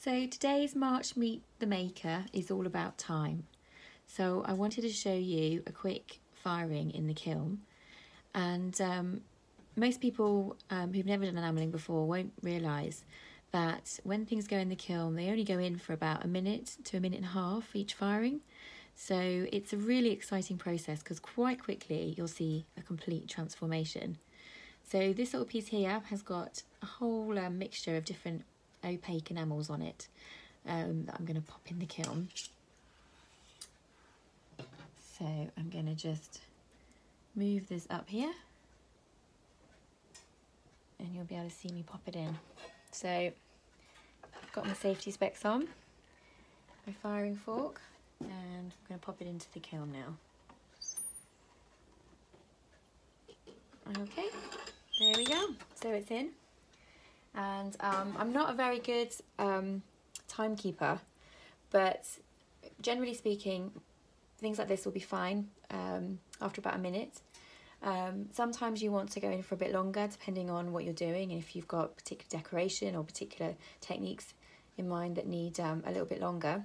So today's March Meet the Maker is all about time. So I wanted to show you a quick firing in the kiln and um, most people um, who've never done enamelling before won't realise that when things go in the kiln they only go in for about a minute to a minute and a half each firing. So it's a really exciting process because quite quickly you'll see a complete transformation. So this little piece here has got a whole um, mixture of different opaque enamels on it um, that I'm going to pop in the kiln. So I'm going to just move this up here and you'll be able to see me pop it in. So I've got my safety specs on, my firing fork and I'm going to pop it into the kiln now. Okay, there we go. So it's in and um, I'm not a very good um, timekeeper but generally speaking things like this will be fine um, after about a minute. Um, sometimes you want to go in for a bit longer depending on what you're doing and if you've got particular decoration or particular techniques in mind that need um, a little bit longer.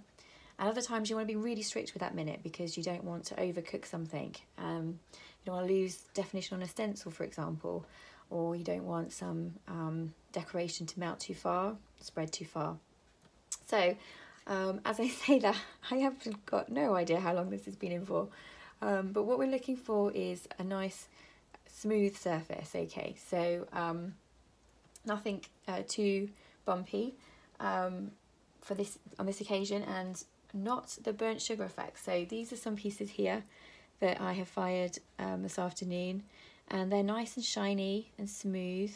And other times you want to be really strict with that minute because you don't want to overcook something. Um, you don't want to lose definition on a stencil, for example, or you don't want some um, decoration to melt too far, spread too far. So um, as I say that, I have got no idea how long this has been in for, um, but what we're looking for is a nice smooth surface, okay, so um, nothing uh, too bumpy um, for this on this occasion and not the burnt sugar effect. So these are some pieces here that I have fired um, this afternoon and they're nice and shiny and smooth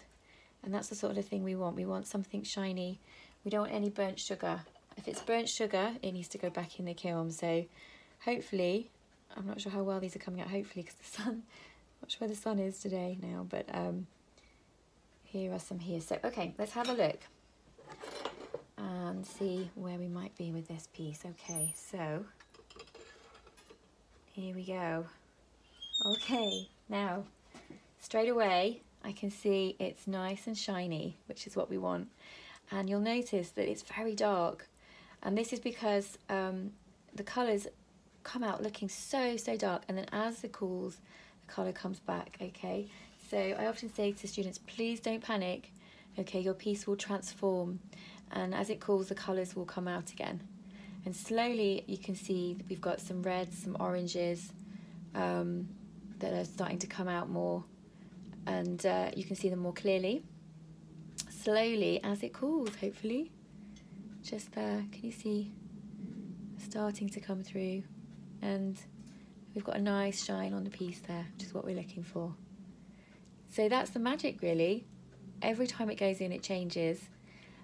and that's the sort of thing we want. We want something shiny. We don't want any burnt sugar. If it's burnt sugar, it needs to go back in the kiln. So hopefully, I'm not sure how well these are coming out, hopefully, because the sun, not sure where the sun is today now, but um, here are some here. So, okay, let's have a look and see where we might be with this piece. Okay, so here we go. Okay, now straight away I can see it's nice and shiny, which is what we want. And you'll notice that it's very dark. And this is because um, the colours come out looking so, so dark. And then as it cools, the colour comes back, okay? So I often say to students, please don't panic. Okay, your piece will transform. And as it cools, the colours will come out again. And slowly you can see that we've got some reds, some oranges um, that are starting to come out more and uh, you can see them more clearly. Slowly, as it cools, hopefully, just there, can you see starting to come through? And we've got a nice shine on the piece there, which is what we're looking for. So that's the magic really. Every time it goes in, it changes.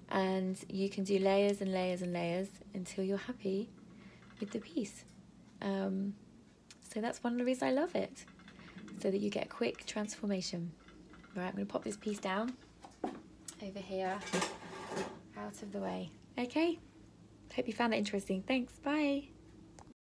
And you can do layers and layers and layers until you're happy with the piece. Um, so that's one of the reasons I love it so that you get a quick transformation. Right, I'm going to pop this piece down over here, out of the way. Okay, hope you found that interesting. Thanks, bye.